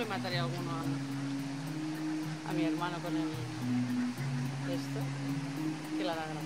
le mataré alguno a, mi hermano con el esto, que la da gracia.